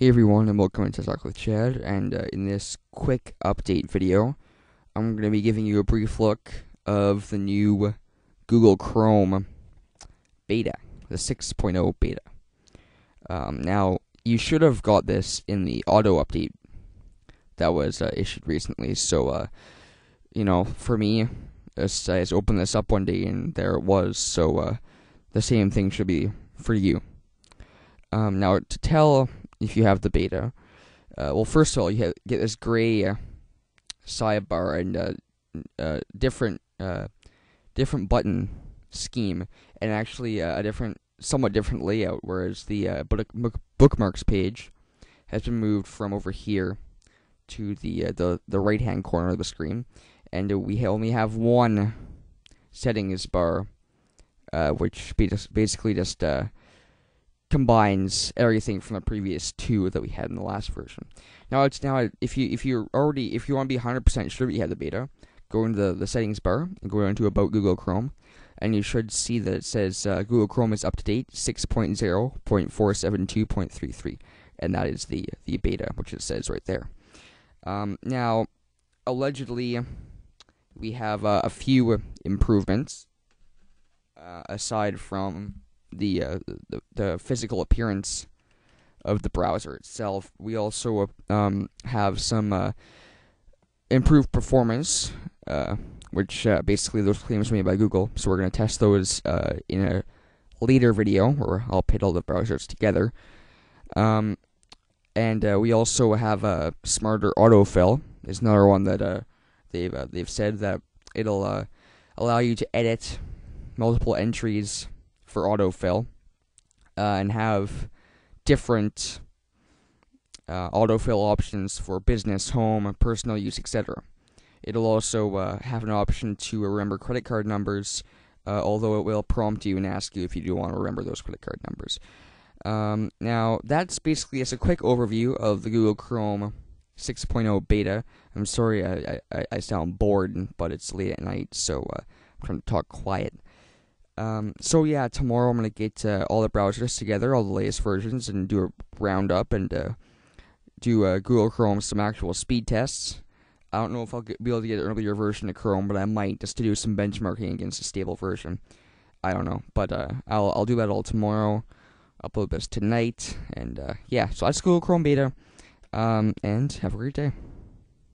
Hey everyone, and welcome to Talk with Chad. And uh, in this quick update video, I'm going to be giving you a brief look of the new Google Chrome beta, the 6.0 beta. Um, now, you should have got this in the auto update that was uh, issued recently. So, uh, you know, for me, I just opened this up one day and there it was. So, uh, the same thing should be for you. Um, now, to tell if you have the beta. Uh, well, first of all, you get this gray uh, sidebar and uh, uh different uh, different button scheme, and actually a different, somewhat different layout. Whereas the book- bookmarks page has been moved from over here to the the the right hand corner of the screen, and we only have one settings bar, which basically just combines everything from the previous two that we had in the last version. Now it's now if you if you're already if you want to be 100% sure that you have the beta, go into the, the settings bar and go into about Google Chrome, and you should see that it says uh, Google Chrome is up to date 6.0.472.33, and that is the the beta, which it says right there. Um, now, allegedly, we have uh, a few improvements uh, aside from the, uh, the, the physical appearance of the browser itself. We also um, have some uh, improved performance, uh, which uh, basically those claims made by Google. So we're going to test those uh, in a later video where I'll pit all the browsers together. Um, and uh, we also have a smarter autofill. Is another one that they've they've said that it'll allow you to edit multiple entries for autofill uh, and have different uh, autofill options for business, home, personal use, etc. It'll also uh, have an option to remember credit card numbers, uh, although it will prompt you and ask you if you do want to remember those credit card numbers. Um, now, that's basically just a quick overview of the Google Chrome 6.0 beta. I'm sorry I, I, I sound bored, but it's late at night, so uh, I'm trying to talk quiet. Um, so yeah, tomorrow I'm gonna get uh, all the browsers together, all the latest versions, and do a roundup and uh, do uh, Google Chrome some actual speed tests. I don't know if I'll get, be able to get an earlier version of Chrome, but I might just to do some benchmarking against a stable version. I don't know, but uh, I'll I'll do that all tomorrow. Upload this tonight, and uh, yeah, so let's Google Chrome beta, um, and have a great day.